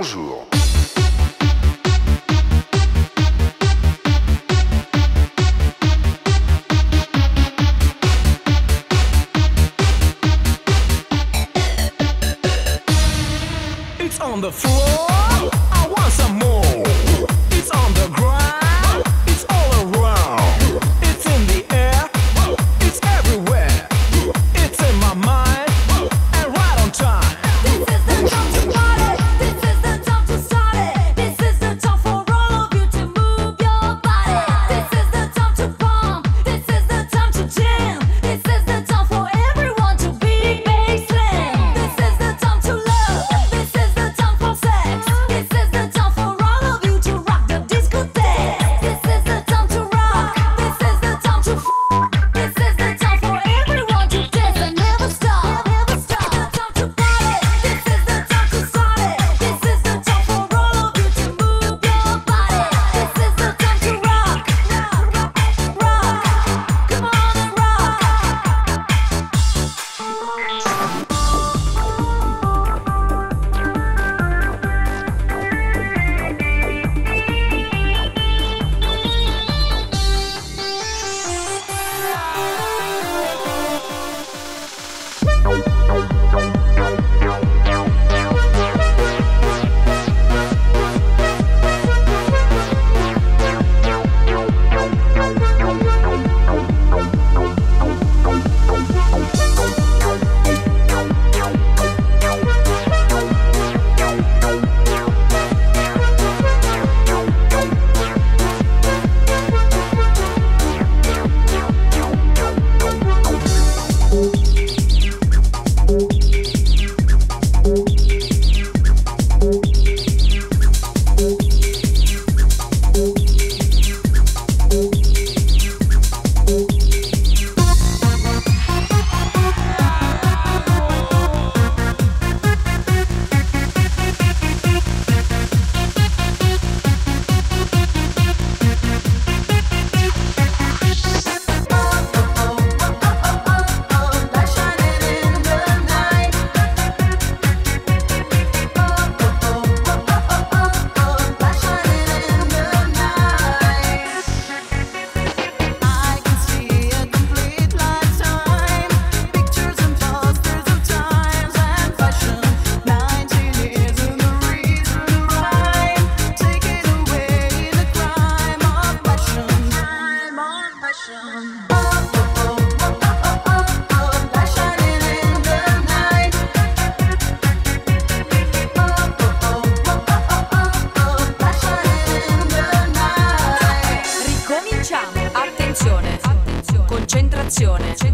bonjour. It's on the floor. I want some more. Bye. Attenzione!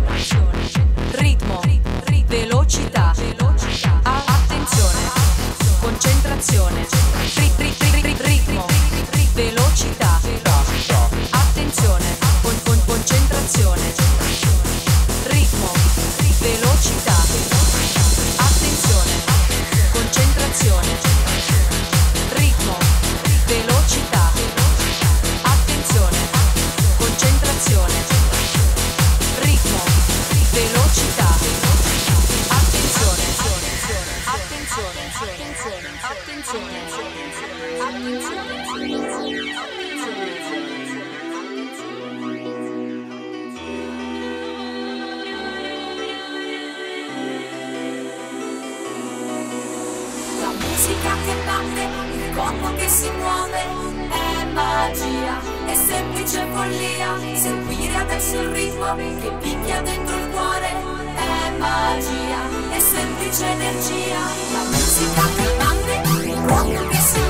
attenzione, attenzione, attenzione, attenzione, attenzione. attenzione, attenzione. La musica che batte, il corpo che si muove, magia, è semplice follia, seguire adesso il ritmo che picchia dentro il cuore, è magia, è semplice energia, la musica che manda, il rock che si